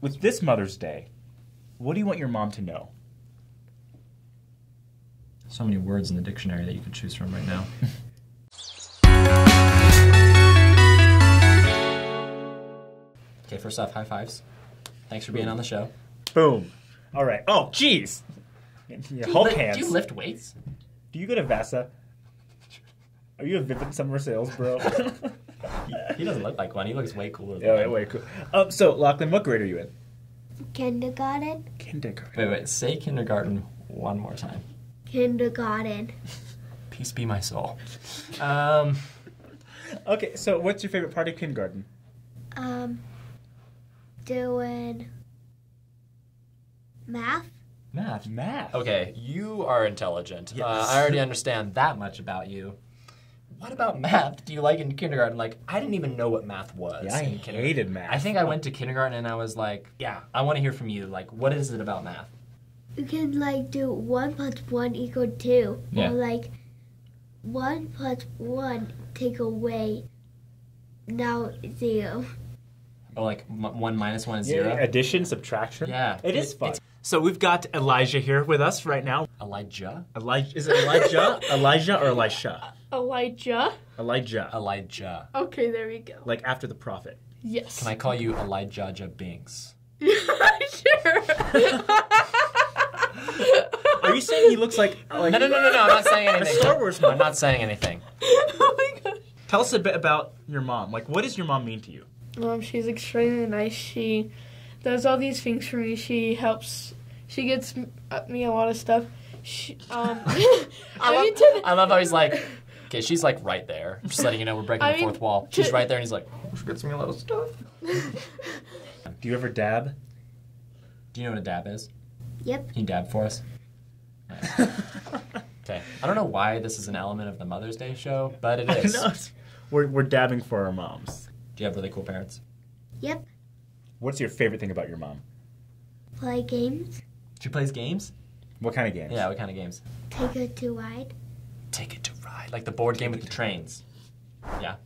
With this Mother's Day, what do you want your mom to know? So many words in the dictionary that you could choose from right now. okay, first off, high fives. Thanks for being on the show. Boom. All right. Oh, jeez. Hulk li- hands. do you lift weights? Do you go to Vasa? Are you a Vivint Summer Sales, bro? He doesn't look like one. He looks way cooler. Than yeah, one. wait, wait, cool. Um, so, Lochlan, what grade are you in? Kindergarten. Kindergarten. Wait, wait. Say kindergarten one more time. Kindergarten. Peace be my soul. Um, Okay, so what's your favorite part of kindergarten? Um, doing math. math. Math. Okay, you are intelligent. Yes. Uh, I already understand that much about you. What about math? Do you like in kindergarten? Like, I didn't even know what math was. Yeah, I in kindergarten. hated math. I think I went to kindergarten and I was like, yeah, I want to hear from you. Like, what is it about math? You can like do one plus one equal two, Yeah. or like one plus one take away now zero. Or like m- one minus one is Yeah, zero? addition, subtraction. Yeah. It is It- fun. It's- So we've got Elijah here with us right now. Elijah? Elijah, is it Elijah? Elijah or Elisha? Elijah. Elijah. Elijah. Okay, there we go. Like after the prophet. Yes. Can I call you Elijah Binks? sure. Are you saying he looks like? like No, no, no, no, no. I'm not saying anything. Star Wars I'm not saying anything. oh my gosh. Tell us a bit about your mom. Like, what does your mom mean to you? Um, she's extremely nice. She does all these things for me. She helps. She gets uh, me a lot of stuff. She, um, I I mean, love, to, I love how he's like, okay, she's like right there. Just letting you know we're breaking I the mean, fourth wall. She's to- right there, and he's like, she gets me a lot of stuff. Do you ever dab? Do you know what a dab is? Yep. Can you dab for us? Okay. I don't know why this is an element of the Mother's Day show, but it I is. know. it's- We're, we're dabbing for our moms. Do you have really cool parents? Yep. What's your favorite thing about your mom? Play games. She plays games? What kind of games? Yeah, what kind of games? Ticket to Ride. Take it to ride. Like the board game with the trains. Yeah.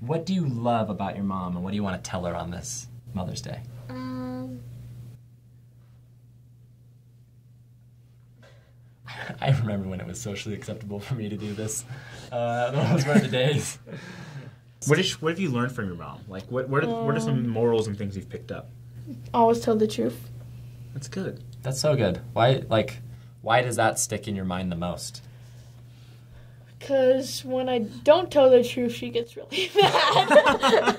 What do you love about your mom, and what do you want to tell her on this Mother's Day? Um, I remember when it was socially acceptable for me to do this. Uh, those were the days. What, is, what have you learned from your mom? Like, what, what, are, what are some morals and things you've picked up? always tell the truth. That's good. That's so good. Why, like, why does that stick in your mind the most? Cause when I don't tell the truth, she gets really mad.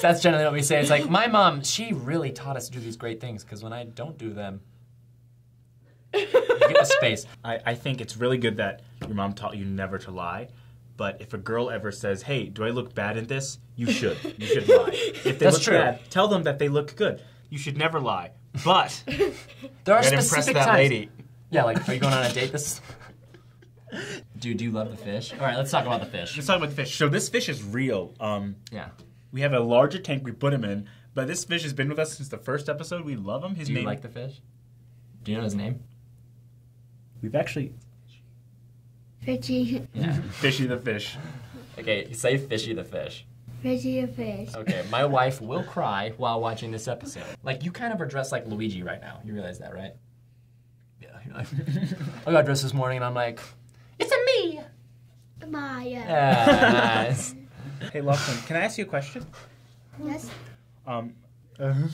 that's generally what we say. It's like my mom. She really taught us to do these great things. Because when I don't do them, you get the space. I, I think it's really good that your mom taught you never to lie. But if a girl ever says, "Hey, do I look bad in this?" You should. You should lie. If they That's look true. bad, tell them that they look good. You should never lie. But There are gotta impress specific that times. lady. Yeah, like, are you going on a date this? Dude, do you love the fish? All right, let's talk about the fish. Let's talk about the fish. So this fish is real. Um, Yeah. we have a larger tank we put him in, but this fish has been with us since the first episode. We love him. His Do you name. like the fish? Do you know his name? We've actually Fishy. Yeah. fishy the fish. okay, say fishy the fish. Richie a fish. Okay, my wife will cry while watching this episode. Like you kind of are dressed like Luigi right now. You realize that, right? Yeah. You're like, I got dressed this morning and I'm like, it's a me. Maya. Yeah, nice. Hey, Lochlan, can I ask you a question? Yes. Um, I'm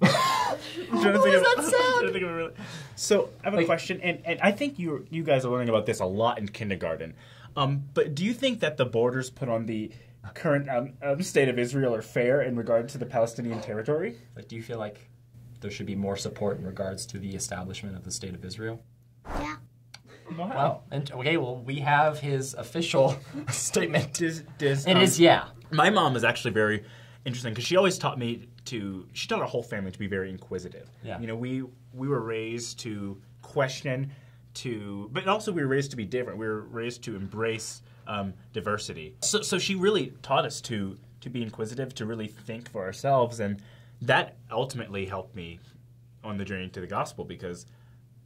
trying to think of- I'm trying to think of a really- So I have a Like- question, and, and I think you you guys are learning about this a lot in kindergarten. Um, but do you think that the borders put on the current um, um, state of Israel are fair in regard to the Palestinian territory? Like, do you feel like there should be more support in regards to the establishment of the state of Israel? Yeah. Wow. Well, and, okay, well, we have his official statement. Does, does, It um, is, yeah. My mom is actually very interesting because she always taught me to. She taught our whole family to be very inquisitive. Yeah. You know, we we were raised to question, to, but also we were raised to be different. We were raised to embrace um, diversity. So so she really taught us to to be inquisitive, to really think for ourselves, and that ultimately helped me on the journey to the gospel because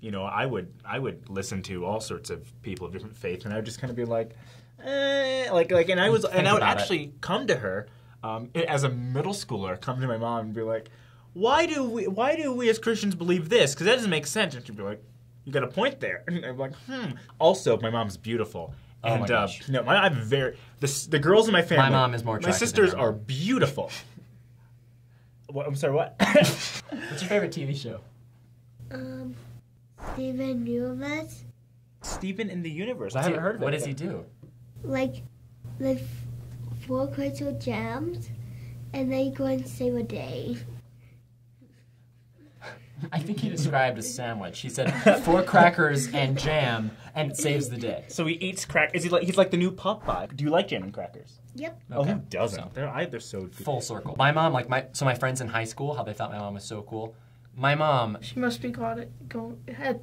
you know I would I would listen to all sorts of people of different faiths and I would just kind of be like eh, like like and I was and I would about it. actually come to her um, as a middle schooler come to my mom and be like why do we why do we as Christians believe this? Because that doesn't make sense. And she'd be like, you got a point there. And I'm like, hmm. Also, my mom's beautiful. Oh and my uh, gosh. no, my, I'm very the, the girls in my family. My mom is more My attractive than sisters are beautiful. What, I'm sorry. What? What's your favorite TV show? Um, Steven Universe. Steven in the universe. I haven't he- heard of it. What does he do? Like, like four crystal gems, and then you go and save a day. I think he described a sandwich. He said four crackers and jam, and it saves the day. So he eats crack. Is he like he's like the new Popeye? Do you like jam and crackers? Yep. Oh, who doesn't? So, They're I, they're so good. full circle. My mom, like my, so my friends in high school, how they thought my mom was so cool. My mom, She must be got it go ahead.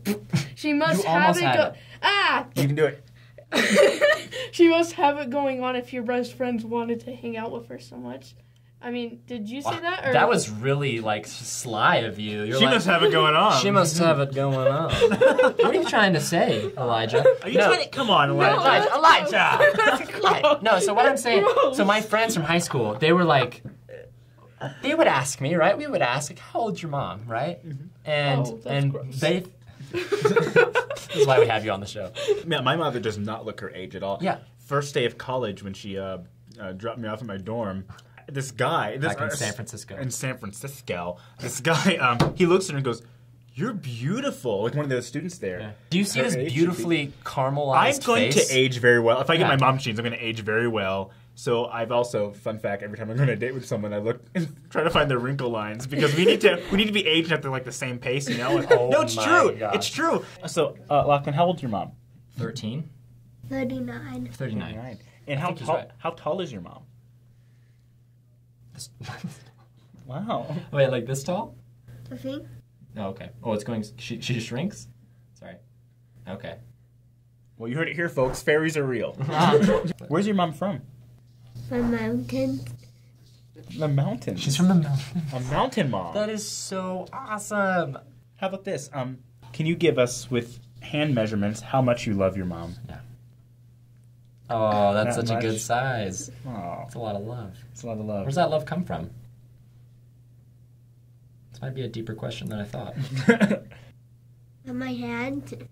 She must You have it had go. it. Ah! You can do it. she must have it going on if your best friends wanted to hang out with her so much. I mean, did you say that? Or that was really like sly of you. You're She like, must have it going on. She must have it going on. what are you trying to say, Elijah? Are you no. trying to come on, Elijah? Elijah, Elijah. No, so what I'm saying, Gross. so my friends from high school, they were like, they would ask me, right? We would ask, like, how old's your mom, right? And Oh, that's and gross. they. this is why we have you on the show. Yeah, my mother does not look her age at all. Yeah. First day of college when she uh, uh, dropped me off at my dorm, this guy, this, Back in San Francisco. in San Francisco, this guy, um, he looks at her and goes, "You're beautiful," like one of the students there. Yeah. Do you see Her this age should be- beautifully caramelized I'm going face? to age very well. If I get Yeah. my mom jeans, I'm going to age very well. So I've also, fun fact, every time I'm going to date with someone, I look and try to find their wrinkle lines because we need to we need to be aging at the like the same pace, you know. And- Oh no, it's true. gosh. It's true. So, uh, Lochlan, how old's your mom? 13? 39. 39. And how think tall? right. How tall is your mom? Wow. Wait, like this tall? I think. Oh, okay. Oh, it's going. She, she shrinks? Sorry. Okay. Well, you heard it here, folks. Fairies are real. Where's your mom from? From mountains. The mountains. She's from the mountain. a mountain mom. That is so awesome. How about this? Um, can you give us with hand measurements how much you love your mom? Oh, that's That such a good size. Oh, That's a lot of love. it's a lot of love. Where's that love come from? This might be a deeper question than I thought. On my hand.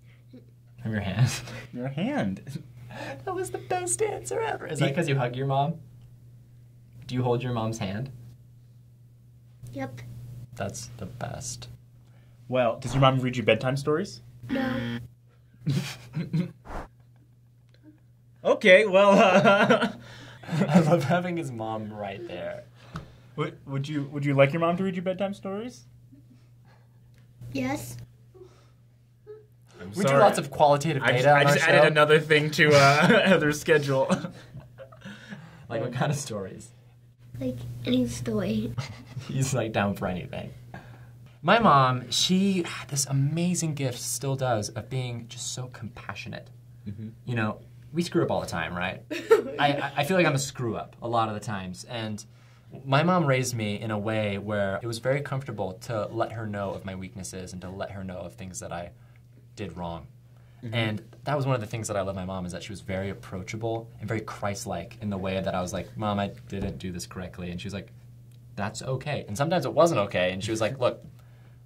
From your hand. your hand. that was the best answer ever. Is that because you hug your mom? Do you hold your mom's hand? Yep. That's the best. Well, does your mom read you bedtime stories? No. Okay, well, uh, I love having his mom right there. would, would you would you like your mom to read you bedtime stories? Yes. I'm We do lots of qualitative I data just, on I just our added show. another thing to uh, Heather's schedule. Like what kind of stories? Like any story. He's like down for anything. My mom, she had this amazing gift, still does, of being just so compassionate. You know, we screw up all the time, right? I, I- I feel like I'm a screw up a lot of the times. And my mom raised me in a way where it was very comfortable to let her know of my weaknesses and to let her know of things that I did wrong. Mm-hmm. And that was one of the things that I love my mom is that she was very approachable and very Christ-like in the way that I was like, "Mom, I didn't do this correctly," and she was like, "That's okay." And sometimes it wasn't okay, and she was like, "Look,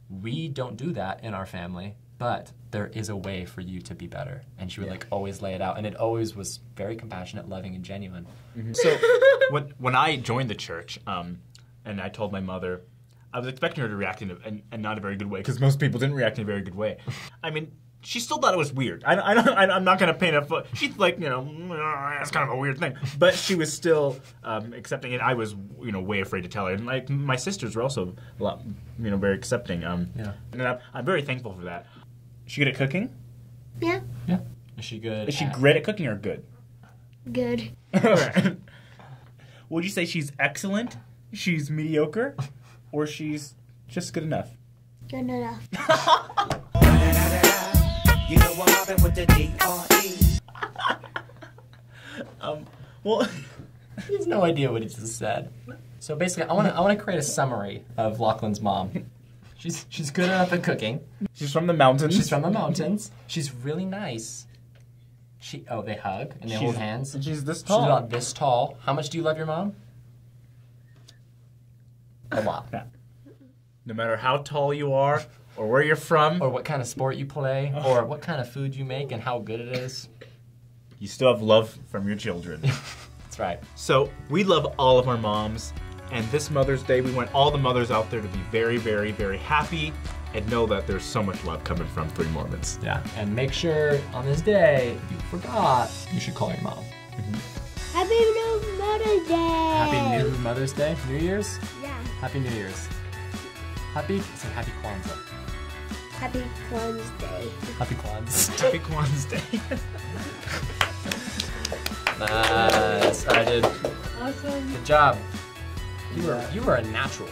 we don't do that in our family, but there is a way for you to be better." And she would like always lay it out, and it always was very compassionate, loving, and genuine. So when when I joined the church, um, and I told my mother, I was expecting her to react in a, in, in not a very good way because most people didn't react in a very good way. I mean, she still thought it was weird. I, I don't, I, I'm not going to paint a foot. She's like, you know, "Mm, that's kind of a weird thing, but she was still um, accepting it. I was, you know, way afraid to tell her. And like my sisters were also a lot, you know, very accepting. Um, Yeah. and I'm, I'm very thankful for that. Is she good at cooking? Yeah. Yeah. Is she good? Is she at- great at cooking or good? Good. Alright. Would you say she's excellent, she's mediocre, or she's just good enough? Good enough. You know I'm mobbing with the E. D.R.E. Um, well, He has no idea what he just said. So basically, I want to I want to create a summary of Lochlan's mom. She's she's good enough at cooking. she's from the mountains. She's from the mountains. She's really nice. She oh they hug and they hold hands. and she's this tall. She's about this tall. How much do you love your mom? A lot. Yeah. no matter how tall you are or where you're from, or what kind of sport you play, oh. or what kind of food you make and how good it is. you still have love from your children. That's right. So we love all of our moms, and this Mother's Day, we want all the mothers out there to be very, very, very happy and know that there's so much love coming from Three Mormons. Yeah. And make sure on this day, if you forgot, you should call your mom. Mm-hmm. Happy New Mother's Day! Happy New Mother's Day, New Year's. Yeah. Happy New Year's. Happy, say Happy Kwanzaa. Happy Clown's Day. Happy Kwanzaa. Happy Kwanzaa Day. nice. I did. Awesome. Good job. You were you were a natural.